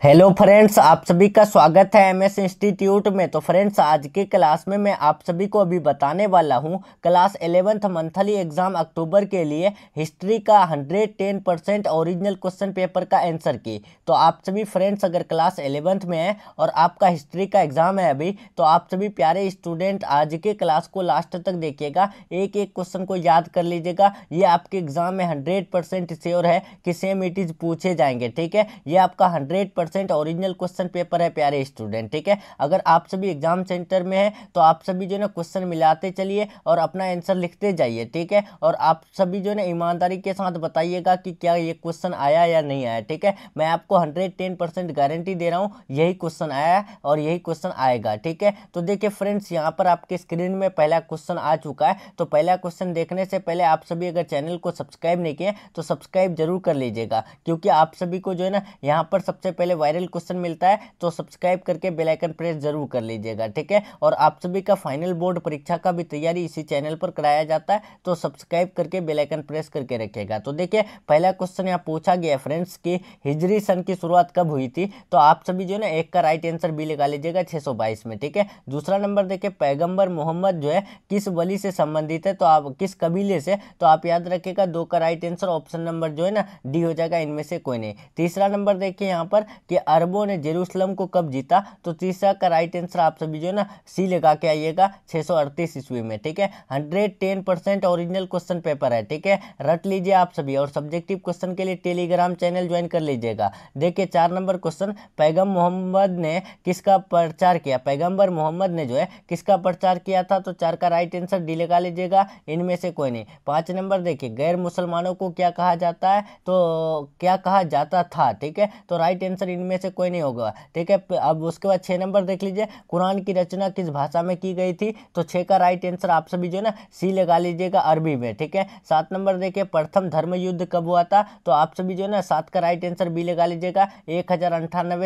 Hello friends, आप सभी का स्वागत है एमएस इंस्टीट्यूट में। तो फ्रेंड्स, आज के क्लास में मैं आप सभी को अभी बताने वाला हूँ, class eleventh monthly exam October के लिए हिस्ट्री का 110 परसेंट ओरिजिनल क्वेश्चन पेपर का आंसर की। तो आप सभी फ्रेंड्स, अगर क्लास एलेवेंथ में है और आपका हिस्ट्री का एग्ज़ाम है अभी तो आप सभी प्यारे स्टूडेंट, आज के क्लास को लास्ट तक देखिएगा। एक एक क्वेश्चन को याद कर लीजिएगा। ये आपके एग्ज़ाम में हंड्रेड परसेंट श्योर है कि सेम इट इज़ पूछे जाएँगे, ठीक है? ये आपका hundred percent original question paper है, प्यारे स्टूडेंट, ठीक है? अगर आप सभी एग्ज़ाम सेंटर में है तो आप सभी जो है ना क्वेश्चन मिलाते चलिए और अपना आंसर लिखते जाइए, ठीक है? और आप सभी जो है ना ईमानदारी के साथ बताइएगा कि क्या ये क्वेश्चन आया या नहीं आया, ठीक है? मैं आपको हंड्रेड टेन परसेंट गारंटी दे रहा हूँ, यही क्वेश्चन आया और यही क्वेश्चन आएगा, ठीक है? तो देखिए फ्रेंड्स, यहाँ पर आपके स्क्रीन में पहला क्वेश्चन आ चुका है तो पहला क्वेश्चन देखने से पहले आप सभी अगर चैनल को सब्सक्राइब नहीं किए तो सब्सक्राइब ज़रूर कर लीजिएगा, क्योंकि आप सभी को जो है ना यहाँ पर सबसे पहले वायरल क्वेश्चन मिलता है तो सब्सक्राइब करके बेल आइकन प्रेस ज़रूर कर लीजिएगा, ठीक है? और आप सभी का फाइनल बोर्ड परीक्षा का भी तैयारी इसी चैनल पर कराया जाता है तो सब्सक्राइब करके बेल आइकन प्रेस करके रखिएगा। तो देखिए, पहला क्वेश्चन यहाँ पूछा गया फ्रेंड्स, की हिजरी सन की शुरुआत कब हुई थी? तो आप सभी जो है ना, एक का राइट आंसर बी लगा लीजिएगा छः में, ठीक है? दूसरा नंबर देखिए, पैगंबर मोहम्मद जो है, किस वली से संबंधित है? तो आप, किस कबीले से? तो आप याद रखिएगा, दो का राइट आंसर, ऑप्शन नंबर जो है ना, डी हो जाएगा, इनमें से कोई नहीं। तीसरा नंबर देखिए यहाँ पर कि अरबों ने जेरूसलम को कब जीता? तो तीसरा का राइट आंसर आप सभी जो है ना सी लगा के आइएगा छः ईस्वी में, ठीक है? Hundred ten percent original question paper है, ठीक है? रट लीजिए आप सभी और सब्जेक्टिव क्वेश्चन के लिए टेलीग्राम चैनल ज्वाइन कर लीजिएगा। देखिए, चार नंबर क्वेश्चन पैगम मोहम्मद ने किसका प्रचार किया? पैगंबर मोहम्मद ने जो है, किसका प्रचार किया था? तो चार का राइट आंसर डी लगा लीजिएगा, इनमें से कोई नहीं। पाँच नंबर देखिए, गैर मुसलमानों को क्या कहा जाता है? तो क्या कहा जाता था, ठीक है? तो राइट आंसर इनमें से कोई नहीं होगा। ठीक है अब उसके बाद छः नंबर देख लीजिए। कुरान की रचना किस भाषा में की गई थी? तो छः का राइट आंसर आप सभी जो है ना सी लगा लीजिएगा अरबी में, ठीक है? सात नंबर देखिए, प्रथम धर्म युद्ध कब हुआ था? तो आप सभी जो है ना, सात का राइट आंसर बी लगा लीजिएगा, एक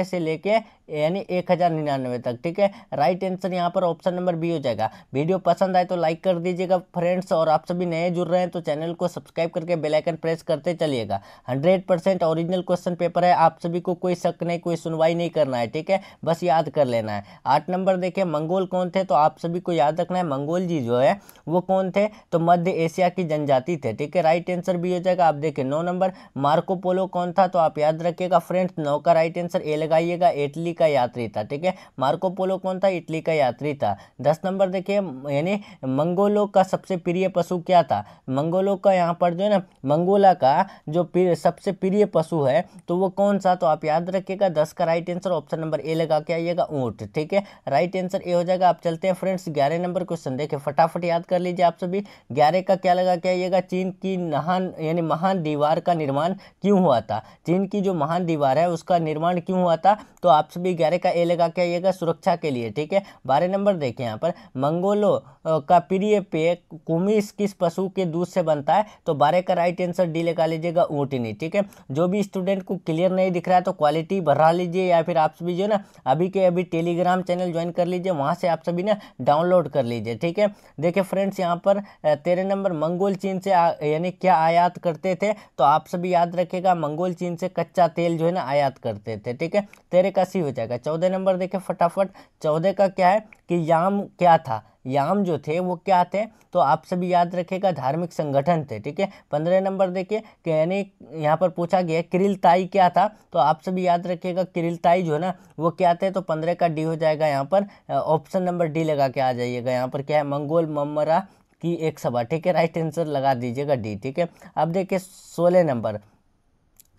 से लेके, यानी एक हज़ार निन्यानवे तक, ठीक है? राइट आंसर यहाँ पर ऑप्शन नंबर बी हो जाएगा। वीडियो पसंद आए तो लाइक कर दीजिएगा फ्रेंड्स और आप सभी नए जुड़ रहे हैं तो चैनल को सब्सक्राइब करके बेल आइकन प्रेस करते चलिएगा। हंड्रेड ओरिजिनल क्वेश्चन पेपर है, आप सभी को कोई शक नहीं, कोई सुनवाई नहीं करना है, ठीक है? बस याद कर लेना है। आठ नंबर देखिए मंगोल कौन थे? तो आप सभी को याद रखना है, मंगोल जी जो है, वो कौन थे? तो मध्य एशिया की जनजाति थे, ठीक है? राइट आंसर भी हो जाएगा, आप देखिए नौ नंबर, मार्को पोलो कौन था? तो आप याद रखिएगा फ्रेंड्स नौ का राइट आंसर ए लगाइएगा, इटली का यात्री था, ठीक है? मार्को पोलो कौन था? इटली का यात्री था। दस नंबर देखिए यानी मंगोलों का सबसे प्रिय पशु क्या था? मंगोलों का यहाँ पर जो है ना, मंगोला का जो सबसे प्रिय पशु है तो वो कौन सा? तो आप याद रखिएगा, दस का right answer option number A लगा के आइएगा, ऊँट, ठीक है? राइट आंसर ए हो जाएगा, आप चलते हैं फ्रेंड्स ग्यारह नंबर क्वेश्चन देखिए फटाफट याद कर लीजिए आप सभी, ग्यारह का क्या लगा के आइएगा, चीन की महान, यानी महान दीवार का निर्माण क्यों हुआ था? चीन की जो महान दीवार है, उसका निर्माण क्यों हुआ था? तो आप सभी ग्यारह का ए लगा के आइएगा, सुरक्षा के लिए, ठीक है? बारह नंबर देखें यहाँ पर, मंगोलो का प्रिय पेय, कुमिस किस पशु के दूध से बनता है? तो बारह का राइट आंसर डी लगा लीजिएगा ऊँटनी ठीक है? जो भी स्टूडेंट को क्लियर नहीं दिख रहा है तो क्वालिटी बढ़ा लीजिए या फिर आप सभी जो ना, अभी के अभी टेलीग्राम चैनल ज्वाइन कर लीजिए, वहाँ से आप सभी ना डाउनलोड कर लीजिए, ठीक है? देखिए फ्रेंड्स यहाँ पर तेरह नंबर मंगोल चीन से यानी क्या आयात करते थे तो आप सभी याद रखेगा मंगोल चीन से कच्चा तेल जो है ना आयात करते थे, ठीक है? तेरह का सी हो जाएगा। चौदह नंबर देखिए फटाफट, चौदह का क्या है कि याम क्या था? याम जो थे, वो क्या थे? तो आप सभी याद रखेगा, धार्मिक संगठन थे, ठीक है? पंद्रह नंबर देखिए यानी यहाँ पर पूछा गया किरिलताई क्या था? तो आप सभी याद रखिएगा किरिलताई जो है ना, वो क्या थे? तो पंद्रह का डी हो जाएगा यहाँ पर ऑप्शन नंबर डी लगा के आ जाइएगा। यहाँ पर क्या है? मंगोल ममरा की एक सभा, ठीक है? राइट आंसर लगा दीजिएगा डी, ठीक है? अब देखिए, सोलह नंबर।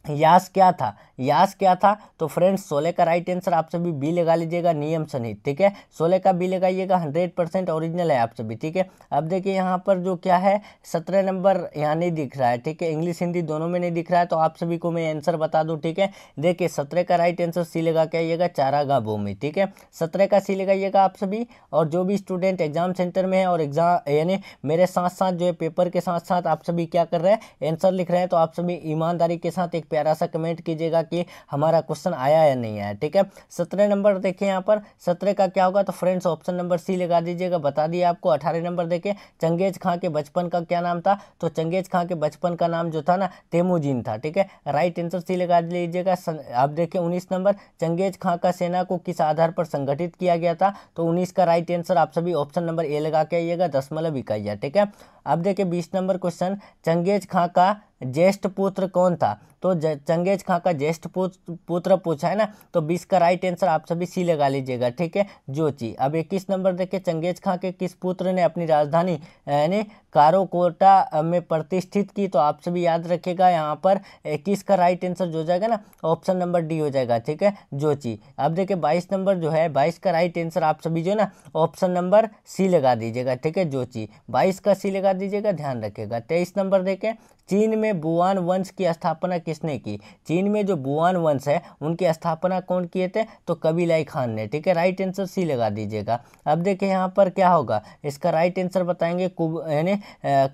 यास क्या था? यास क्या था? तो फ्रेंड्स सोलह का राइट आंसर आप सभी बी लगा लीजिएगा, नियम सनिहित ठीक है? सोलह का बी लगाइएगा हंड्रेड परसेंट ओरिजिनल है आप सभी, ठीक है? अब देखिए यहाँ पर जो क्या है, सत्रह नंबर यहाँ नहीं दिख रहा है, ठीक है? इंग्लिश हिंदी दोनों में नहीं दिख रहा है तो आप सभी को मैं आंसर बता दूँ, ठीक है? देखिए, सत्रह का राइट आंसर सी लगा के आइएगा चारागा भूमि ठीक है? सत्रह का सी लगाइएगा आप सभी, और जो भी स्टूडेंट एग्ज़ाम सेंटर में है, और एग्ज़ाम यानी मेरे साथ साथ जो है पेपर के साथ साथ आप सभी क्या कर रहे हैं? आंसर लिख रहे हैं तो आप सभी ईमानदारी के साथ एक प्यारा सा कमेंट कीजिएगा कि हमारा क्वेश्चन आया या नहीं आया, ठीक है? सत्रह नंबर देखिए यहाँ पर, सत्रह का क्या होगा? तो फ्रेंड्स ऑप्शन नंबर सी लगा दीजिएगा, बता दिया आपको। अठारह नंबर देखे चंगेज खां के बचपन का क्या नाम था? तो चंगेज खां के बचपन का नाम जो था ना, तेमुजीन था, ठीक है? राइट आंसर सी लगा लीजिएगा। आप देखिए उन्नीस नंबर, चंगेज खां का सेना को किस आधार पर संगठित किया गया था? तो उन्नीस का राइट आंसर आप सभी ऑप्शन नंबर ए लगा के आइएगा दशमलव इकाइया, ठीक है? अब देखिए बीस नंबर क्वेश्चन चंगेज खां का ज्येष्ठ पुत्र कौन था? तो चंगेज खां का ज्येष्ठ पुत्र पूछा है ना तो बीस का राइट आंसर आप सभी सी लगा लीजिएगा, ठीक है? जोची अब इक्कीस नंबर देखिए चंगेज खां के किस पुत्र ने अपनी राजधानी यानी कारोकोटा में प्रतिष्ठित की? तो आप सभी याद रखिएगा, यहाँ पर इक्कीस का राइट आंसर जो जाएगा ना ऑप्शन नंबर डी हो जाएगा, ठीक है? जोची अब देखिए बाईस नंबर जो है, बाईस का राइट आंसर आप सभी जो है ना ऑप्शन नंबर सी लगा दीजिएगा, ठीक है जोची बाईस का सी लगा दीजिएगा, ध्यान रखिएगा, तेईस नंबर देखें, चीन में बुआन वंश की स्थापना किसने की? चीन में जो बुआन वंश है, उनकी स्थापना कौन किए थे? तो कबीलाई खान ने, ठीक है? राइट आंसर सी लगा दीजिएगा। अब देखिए यहाँ पर क्या होगा। इसका राइट आंसर बताएँगे यानी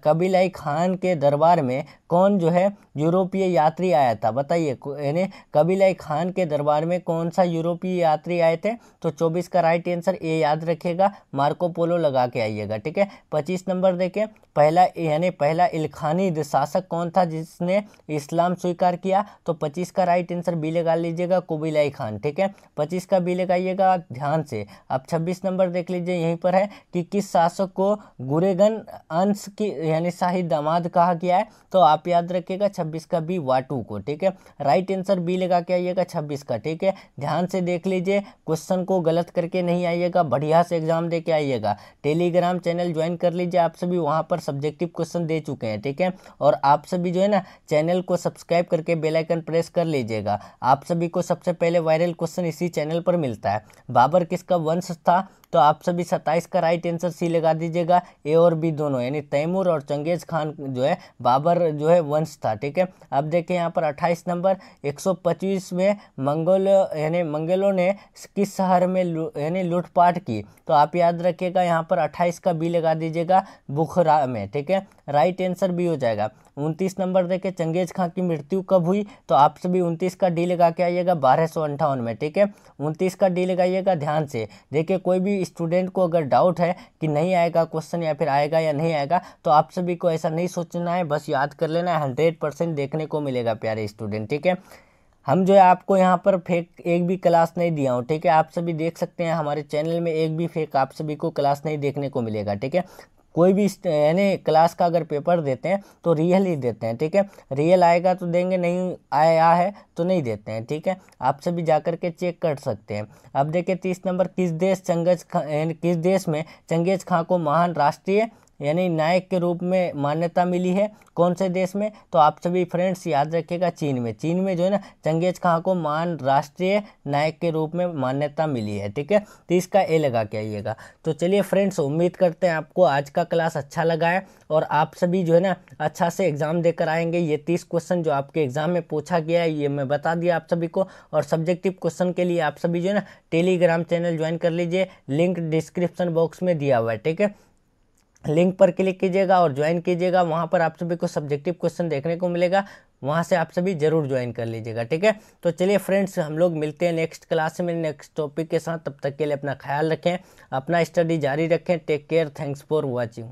कबीलाई खान के दरबार में कौन जो है, यूरोपीय यात्री आया था? बताइए यानी कबीलाई खान के दरबार में कौन सा यूरोपीय यात्री आए थे? तो 24 का राइट आंसर ए याद रखिएगा। मार्को पोलो लगा के आइएगा, ठीक है? 25 नंबर देखें पहला, यानी, पहला इलखानी शासक कौन था? जिसने इस्लाम स्वीकार किया तो 25 का राइट आंसर बी लगा लीजिएगा कुबिलाई खान, ठीक है? 25 का बी लगाइएगा ध्यान से। अब 26 नंबर देख लीजिए, यहीं पर है कि किस शासक को गुरेगन अंश की, यानी शाही दामाद कहा गया है तो आप याद रखिएगा छब्बीस का बी वाटू को, ठीक है? राइट आंसर बी लगा के आइएगा छब्बीस का, ठीक है? ध्यान से देख लीजिए क्वेश्चन को गलत करके नहीं आइएगा, बढ़िया से एग्ज़ाम दे के आइएगा। टेलीग्राम चैनल ज्वाइन कर लीजिए, आप सभी वहाँ पर सब्जेक्टिव क्वेश्चन दे चुके हैं, ठीक है? और आप सभी जो है ना, चैनल को सब्सक्राइब करके बेल आइकन प्रेस कर लीजिएगा। आप सभी को सबसे पहले वायरल क्वेश्चन इसी चैनल पर मिलता है। बाबर किसका वंश था? तो आप सभी सत्ताईस का राइट आंसर सी लगा दीजिएगा, ए और बी दोनों, यानी तैमूर और चंगेज खान जो है, बाबर जो है वंश था, ठीक है? अब देखें यहाँ पर अट्ठाईस नंबर 125 में मंगोल, यानी मंगलों ने किस शहर में यानी लूटपाट की? तो आप याद रखिएगा, यहाँ पर 28 का बी लगा दीजिएगा, बुखरा में, ठीक है? राइट आंसर बी हो जाएगा। उनतीस नंबर देखे, चंगेज खां की मृत्यु कब हुई? तो आप सभी उनतीस का डी लगा के आइएगा, बारह सौ अंठावन में, ठीक है? उनतीस का डी लगाइएगा ध्यान से। देखिए, कोई भी स्टूडेंट को अगर डाउट है कि नहीं आएगा क्वेश्चन या फिर आएगा या नहीं आएगा तो आप सभी को ऐसा नहीं सोचना है, बस याद कर लेना है, हंड्रेड देखने को मिलेगा, प्यारे स्टूडेंट, ठीक है? हम जो है आपको यहाँ पर फेक एक भी क्लास नहीं दिया हूँ, ठीक है? आप सभी देख सकते हैं, हमारे चैनल में एक भी फेक आप सभी को क्लास नहीं देखने को मिलेगा, ठीक है? कोई भी यानी क्लास का अगर पेपर देते हैं तो रियल ही देते हैं, ठीक है? रियल आएगा तो देंगे, नहीं आया है तो नहीं देते हैं, ठीक है? आप सभी जा कर के चेक कर सकते हैं। अब देखिए तीस नंबर, किस देश, चंगेज किस देश में चंगेज खां को महान राष्ट्रीय यानी नायक के रूप में मान्यता मिली है कौन से देश में? तो आप सभी फ्रेंड्स याद रखिएगा चीन में। चीन में जो है ना, चंगेज खां को मान राष्ट्रीय नायक के रूप में मान्यता मिली है, ठीक है? तो इसका ए लगा के आइएगा। तो चलिए फ्रेंड्स उम्मीद करते हैं आपको आज का क्लास अच्छा लगा है और आप सभी जो है ना अच्छा से एग्ज़ाम देकर आएँगे। ये तीस क्वेश्चन जो आपके एग्ज़ाम में पूछा गया है, ये मैं बता दिया आप सभी को। और सब्जेक्टिव क्वेश्चन के लिए आप सभी जो है ना टेलीग्राम चैनल ज्वाइन कर लीजिए। लिंक डिस्क्रिप्शन बॉक्स में दिया हुआ है, ठीक है? लिंक पर क्लिक कीजिएगा और ज्वाइन कीजिएगा। वहाँ पर आप सभी को सब्जेक्टिव क्वेश्चन देखने को मिलेगा। वहाँ से आप सभी ज़रूर ज्वाइन कर लीजिएगा, ठीक है? तो चलिए फ्रेंड्स, हम लोग मिलते हैं नेक्स्ट क्लास में, नेक्स्ट टॉपिक के साथ। तब तक के लिए अपना ख्याल रखें, अपना स्टडी जारी रखें। Take care, thanks for watching.